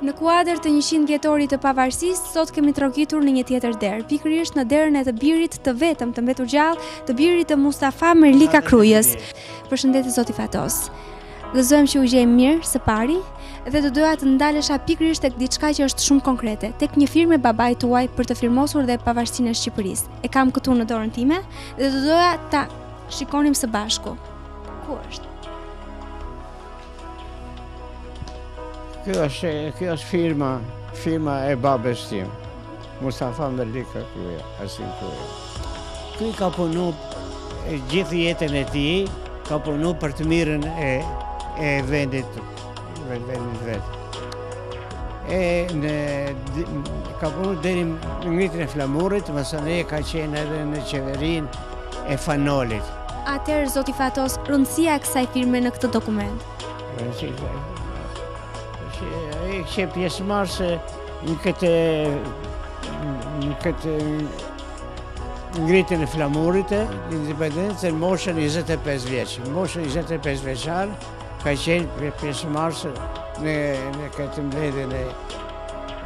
Në kuadër të 100 vjetorit të pavarësisë, sot kemi trokitur në një tjetër derë, pikërisht në derën e të birit të vetëm të mbetur gjallë, të birit të Mustafa Merlika Krujës. Përshëndetje zoti Fatos. Gëzohem që ju gjejmë mirë së pari dhe do doja të ndalesha pikërisht tek diçka që është shumë konkrete, tek një firmë e babait tuaj për të firmosur dhe pavarësinë e Shqipërisë. E kam këtu në dorën time dhe do doja ta shikonim së bashku. Ku është? Kjo është, kjo është firma, firma e babës tim. Mustafa Merlika Kruja, Asim Kruja. Ky ka punu gjithë jetën e tij, ka punu për të mirën e, e vendit, vendit vet. E në, ka punu deri në ngritjen e flamurit, masanej ka qenë edhe në qeverinë e Fan Nolit. Atëherë, Zoti Fatos, rëndësia e kësaj firme në këtë dokument? Ai qe pjesëmarrës në këtë në këtë ngritjen e flamurit e independencën në moshën 25 vjeç. Në moshën 25 vjeçare ka qenë pjesëmarrës në në këtë mbledhjen e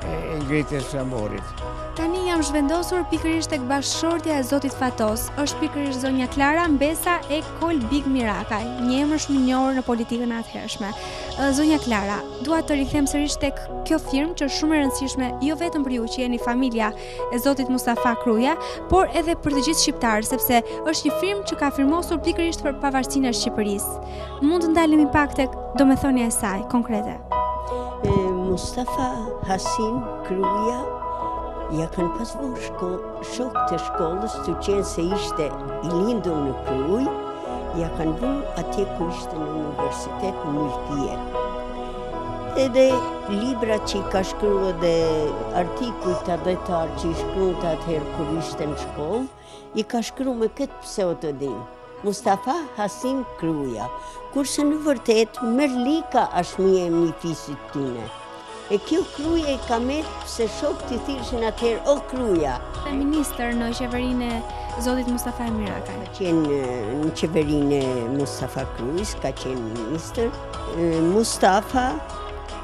e ngritjes flamurit. Tani jam zhvendosur pikërisht tek bashkëshortja e Zotit Fatos, është pikërisht zonja Klara, mbesa e Kol Bib Mirakaj, një emër shumë i njohur në politikën e atëhershme. Zonja Klara, dua të rikthehem sërish tek kjo firmë që është shumë e rëndësishme jo vetëm për ju që jeni familja e Zotit Mustafa Kruja, por edhe për të gjithë shqiptarë, sepse është një firmë që ka firmosur pikërisht për pavarësinë e Shqipërisë. Mund të ndalemi pak tek domethënia e saj konkrete. Mustafa Asim Kruja ia kanë pasur shkollë Shokët e shkollës tu qenë se ishte i lindur në Krujë, ia kanë vu atje kur ishte në universitet në Mylkije. Edhe librat që i ka shkru edhe artikujt e gazetave që i shkrunte atëherë kur ishte në shkollë, i ka shkru me këtë pseudonim. Mustafa Asim Kruja, kurse në të vërtetë Merlika është mbiemni i fisit të tyne. E kjo Kruja i ka met pse shokët e thirrshin atëherë, o Kruja. Ministër në qeverinë e Zotit Mustafa, Mirakaj. Ka qenë në qeverinë e Mustafa Krujës, ka qenë ministër. Mustafa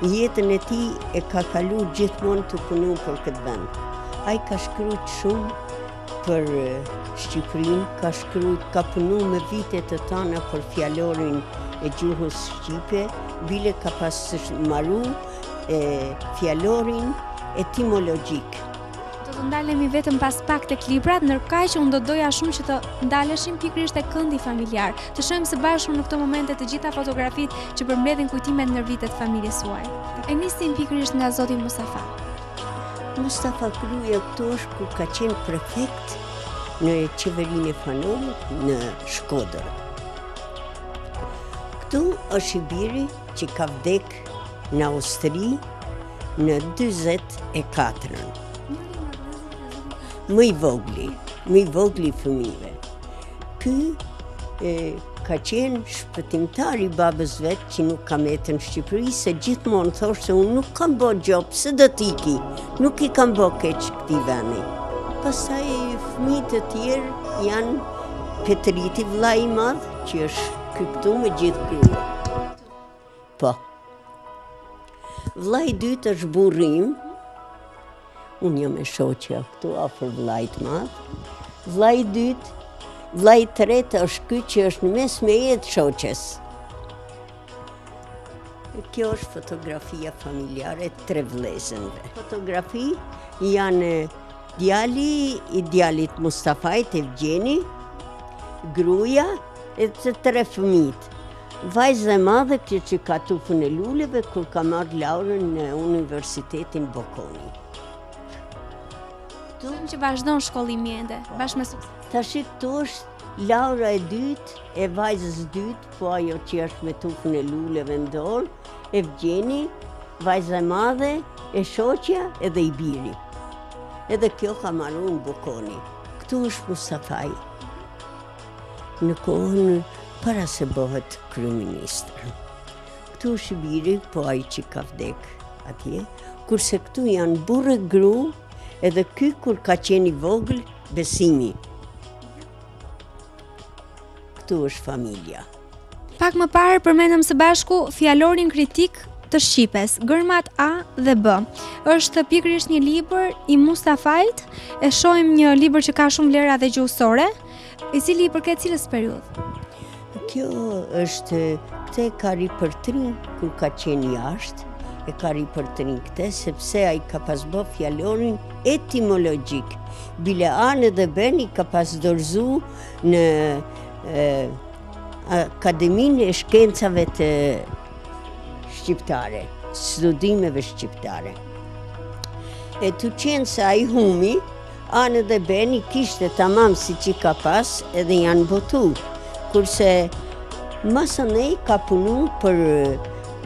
jetën e tij e ka kalu gjithmonë tu punu për këtë vend. Ai ka shkrujt shumë Për Shqipërinë ka shkrujt, ka punu me vite të tana për fjalorin e gjuhës shqipe, bile ka pas maru e fjalorin etimologjik. Do të ndalemi vetëm pas pak te librat, ndërkaq unë do doja shumë që të ndaleshim pikërisht te këndi familjar. Të shohim së bashku në këto momente të gjitha fotografitë që përmbledhin kujtimet ndër vite të familjes suaj. E nisim pikërisht nga Zoti Mustafa. Mustafa Kruja këtu është ku ka qenë prefekt në qeverinë e Fan Nolit në Shkodër. Këtu është i biri që ka vdek në Austri në 24. Më i vogli, më i vogli fëmijëve. Ky e ka qenë shpëtimtari i babës vet që nuk ka met në Shqipëri, se gjithmonë thoshte se unë nuk kam bo gjo, pse do t'iki, nuk i kam bo keq këtij vendi. Pastaj fëmijët e tjerë janë Petriti vllai i madh, që është ky këtu me gjithë gru. Po. Vllai i dytë është burri im. Unë jam e shoqja këtu afër vllait të madh. Vllai i dytë, vllai i tretë është ky që është në mes me të shoqen. Kjo është fotografia familjare tre vëllezërve. Fotografia në djali i djalit Mustafait, Eugjeni, gruja e tij, tre fëmijt. Vajza e madhe kjo që ka tufën e luleve kur ka marrë laurën në Universitetin Bocconi. Këtu që vazhdon shkollimin ende, bashkë me sukses. Tash këtu është laura e dytë, e vajzës dytë, po ajo që është me tufën e luleve në dorë, Eugjeni, vajza e madhe, e shoqja edhe i biri. Edhe kjo ka maru në Bocconi. Këtu është Mustafai. Në kohën para se të bëhet kryeministër. Këtu është i biri, po ai që ka vdek atje, kurse këtu janë burrë e gru, edhe ky kur ka qenë i vogël Besimi. Këtu është familja. Pak më parë përmendëm së bashku fjalorin kritik të shqipes, gërmat A dhe B. Është pikërisht një libër i Mustafait, e shohim një libër që ka shumë vlera dhe gjuhësore, i cili i përket cilës periudhë? Kjo është këtë e ka ripërtri kur ka qenë jashtë, e ka ripërtri këtë, sepse ai ka pas bo fjalorin etimologjik. Bile A-në dhe B-në i ka pas dorzu në Akademinë e Shkencave të Shqiptare, studimeve shqiptare. E tu qenë se ai humi, ana edhe Beni i kishte tamam siç i ka pas edhe janë botu. Kurse masandej ka punu për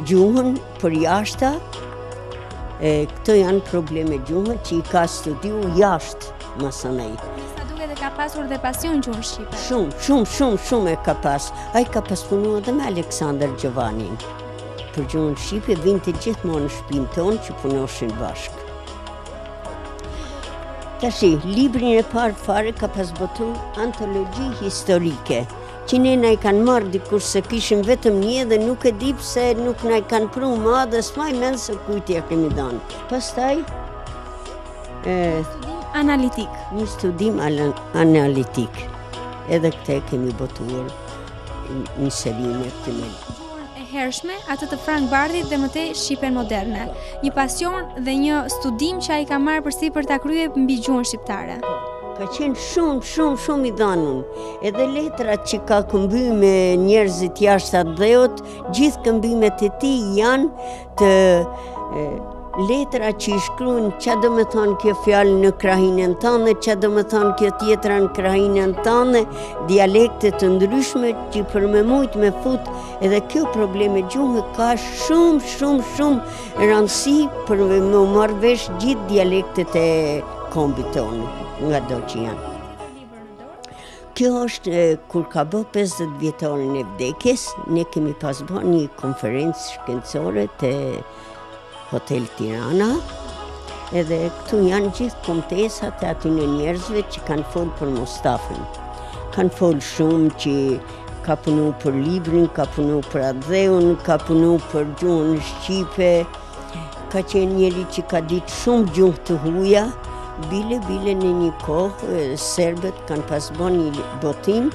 gjuhën, për jashta, këto janë probleme gjuhe që i ka studiu jashtë. masandej. Me sa duket ka pasur dhe pasion gjuhën shqipe? Shumë, shumë, shumë, shumë e ka pas. Ai ka pas punu edhe me Aleksandër Xhuvanin. Për gjuhën shqipe vinte gjithmonë në shpinë tonë që punoshin bashkë. Tashi, librin e parë fare ka pas botu antologi historike që ne na e kanë marrë dikur se kishim vetëm një dhe nuk e di pse nuk na e kanë pru ma dhe s'maj mend se kujt ia kemi dhanë. Pastaj E, një studim analitik. Një studim analitik. Edhe këte kemi botuar një seri me të hershmen, atë të Frang Bardhit dhe më tej shqipen moderne. Një pasion dhe një studim që a i ka marë përsi për të krye për mbi gjuhën shqiptare. Ka qenë shumë, shumë, shumë i dhanun. Edhe letrat që ka këmby me njerëzit jashtë atdheut, gjithë këmbimet e tij janë Të letra që i shkruan ça domethanë kjo fjalë në krahinën tande, ça domethanë kjo tjetra në krahinën tande, dialekte të ndryshme që për me mujt me fut edhe kjo Probleme gjuhe ka shumë, shumë, shumë rëndësi për me marrë vesh gjithë dialektet e kombit tonë ngado që janë. Kjo është kur ka bë 50 vjetorin e vdekjes, ne kemi pas bë një konferencë shkencore te Hotel Tirana, edhe këtu janë gjithë kumtesat e atyne njerëzve që kanë folë për Mustafën. Kanë folë shumë që ka punu për librin, ka punu për atdheun, ka punu për gjuhën shqipe, Ka qenë njeri që ka ditë shumë gjuhë të huja, bile bile në një kohë serbët kanë pas bo një botim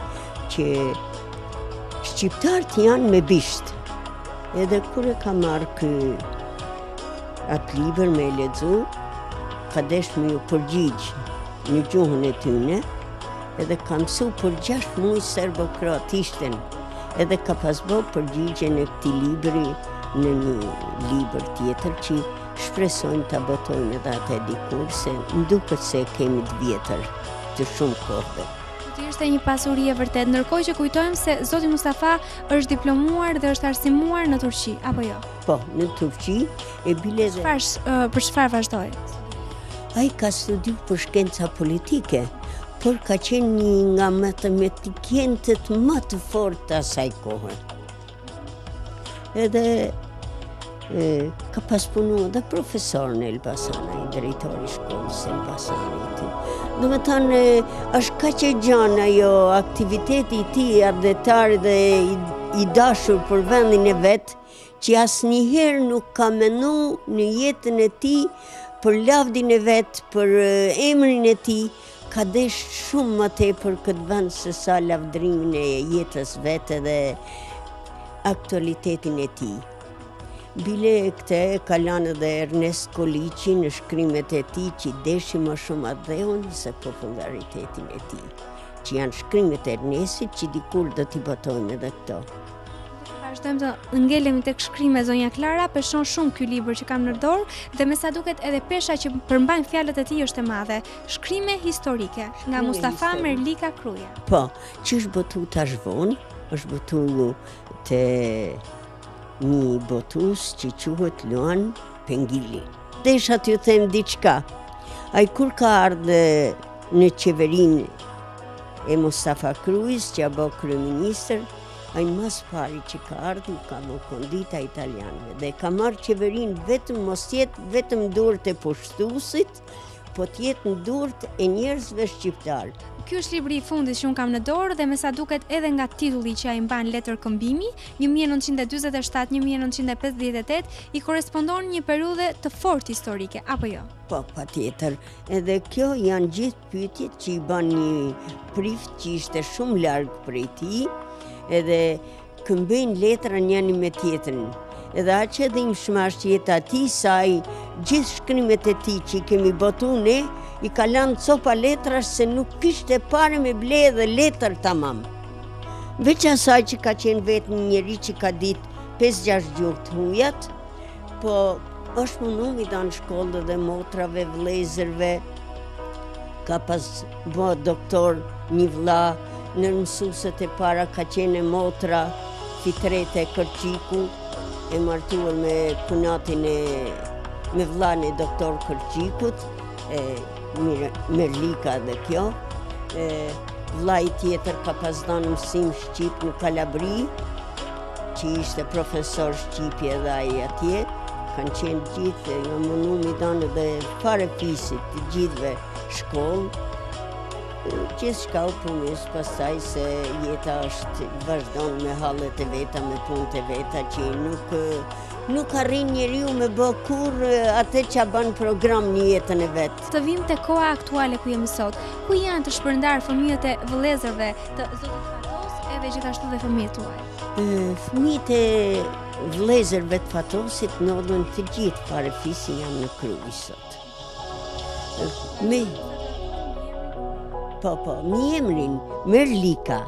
që shqiptarët janë me bisht. Edhe kur e ka marrë ky atë libër me e lexu, ka desh me iu përgjigj në gjuhën e tyne, edhe ka msu për gjashtë muj serbo-kroatishten. edhe ka pas bo përgjigjen e këtij libri në një libër tjetër që shpresojmë ta botojmë edhe atë dikur se m'duket se e kemi të vjetër të shumë kohëve. Do të ishte një pasuri e vërtetë, ndërkohë që kujtojmë se zoti Mustafa është diplomuar dhe është arsimuar në Turqi, apo jo? Po, në Turqi e bile dhe... Qëfar, për qëfar vazhdoj? Ai ka studiu për shkenca politike, por ka qenë një nga matematikientët ma të fortë të asaj kohë. Edhe e, ka pas punu edhe profesor në Elbasan, ai drejtor i shkollës Elbasanit. Domethanë, është kaq e gjanë ajo aktiviteti i tij, atdhetar dhe i, i dashur për vendin e vet, që asnjëherë nuk ka menu në jetën e tij për lavdin e vet, për emrin e tij, ka desh shumë ma tepër këtë vend sesa lavdërimin e jetës vet edhe aktualitetin e tij. Bile këte e ka lanë edhe Ernest Koliqi në shkrimet e tij që i deshi ma shumë atdheun se popullaritetin e tij, që janë shkrimet e Ernestit që dikur do t'i botojmë edhe këto. Vazhdojmë të ngelemi tek shkrimet, zonja Klara, peshon shumë ky libër që kam në dorë dhe me sa duket edhe pesha që përmbajnë fjalët e tij është e madhe. Shkrime historike nga Mustafa Merlika Kruja. Po, që është botu tash vonë, është botu te një botus që quhet Luan Pengili. Desha t'ju them diçka. Ai kur ka ardhë në qeverinë e Mustafa Krujës, që a bo kryeministër, Ai ma s'pari që ka ardhë u ka vu kondita italianëve dhe ka marrë qeverinë vetëm mos të jetë vetëm durët e pushtuesit, po të jetë në durët e njerëzve shqiptarë. Ky është libri i fundit që unë kam në dorë dhe me sa duket edhe nga titulli që ai mban Letërkëmbimi, 1947-1958, i korrespondon një periudhe të fortë historike, apo jo? Po, patjetër. Edhe kjo janë gjithë Pyetjet që i ban një prift që ishte shumë larg prej tij, edhe këmbejnë letra njëni me tjetrin. Edhe aq e dhimbshme asht jeta e tij sa gjithë shkrimet e tij që i kemi botu ne, i ka lanë copa letra se nuk kishte pare me ble edhe letër tamam. Veç asaj që ka qenë vetë një njeri që ka ditë 5-6 gjuhë të hujat, Po është munu me i dhanë shkollë edhe motrave, vllezërve, ka pas bo doktor një vlla, nër mësueset e para ka qenë e motra, Fitrete Kërçiku, e martuar me kunatin e, me vllanë e doktor Kërçikut, e Merlika edhe kjo, e vllai tjetër ka pas dhanë mësim shqip në Kalabri, Që ishte profesor shqipje edhe ai atje, kanë qenë gjithë, me mund me i dhanë edhe farefisit të gjithëve shkollë, gjithçka, po punës pasaj se jeta është vazhdon me hallet e veta, me punët e veta, që nuk, nuk arrin njeriu me bë kurrë atë që ban program në jetën e vet. Të vijmë te koha aktuale ku jemi sot, ku janë të shpërndarë fëmijët e vëllezërve të zotit Fatos, edhe gjithashtu dhe fëmijët tuaj? Fëmijët e vëllezërve të Fatosit ndodhen të gjithë farefisi janë në Krujë sot. Me Po po, mbiemrin Merlika.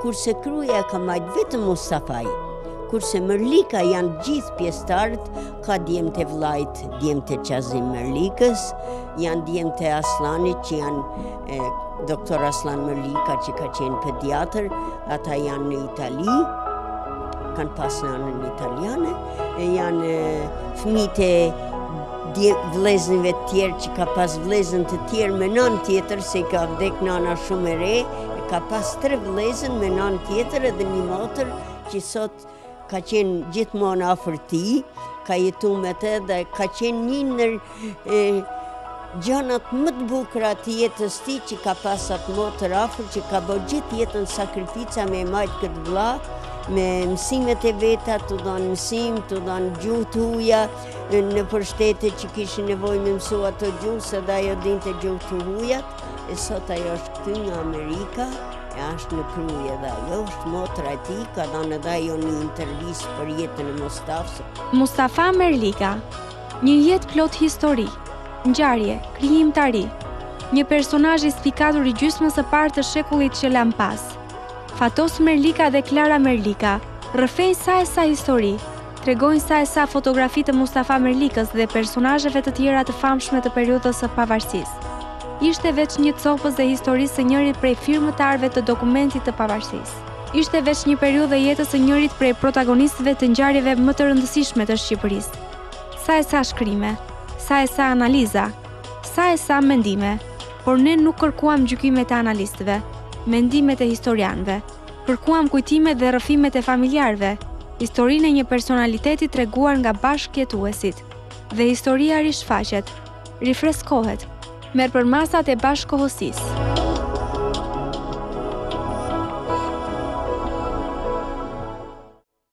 Kurse Kruja ka majtë vetëm Mustafai. Kurse Merlika janë gjithë pjesëtarët, ka djemtë e vllait, djemtë e Qazim Merlikës, janë djemtë e Asllanit që janë e doktor Asllan Merlika që ka qenë pediatër, ata janë në Itali, kanë pas nanën italiane, e janë fmijtë e vllezënve të tjerë që ka pas vllezën të tjerë me nanë tjetër, se i ka vdek nana shumë e re, ka pas tre vllezën me nanë tjetër edhe një motër që sot Ka qenë gjithmonë afër tij, ka jetu me te dhe ka qenë një ndër gjanat më të bukra të jetës tij që ka pas atë motër afër, që ka bo gjithë jetën sakrifica me e majtë këtë vlla, me mësimet e veta, tu dhanë mësim, tu dhanë gjuhë të huja, nëpër shtetet që kishin nevojë me mësu atë gjuhë, se edhe ajo dinte gjuhë të huja. E sot ajo është kthy nga Amerika e ashtë në Krujë edhe ajo është motra e tij, ka dhanë edhe ajo një intervistë për jetën e Mustafës. Mustafa Merlika, një jetë plot histori, ngjarje, krijimtari, një personazh i spikatur i gjysmës së parë të shekullit që lamë pas. Fatos Merlika dhe Klara Merlika, rrëfejnë sa e sa histori, tregojnë sa e sa fotografi të Mustafa Merlikës dhe personazheve të tjera të famshme të periudhës së pavarësisë. Ishte veç një copëz e historisë së njërit prej firmëtarëve të dokumentit të pavarësisë. Ishte veç një periudhë e jetës së njërit prej protagonistëve të ngjarjeve më të rëndësishme të Shqipërisë. Sa e sa shkrime, sa e sa analiza, sa e sa mendime, por ne nuk kërkuam gjykimet e analistëve, mendimet e historianëve. Kërkuam kujtimet dhe rrëfimet e familjarëve, historinë e një personaliteti treguar nga bashkëjetuesit. Dhe historia rishfaqet, rifreskohet, merr përmasat e bashkëkohësisë.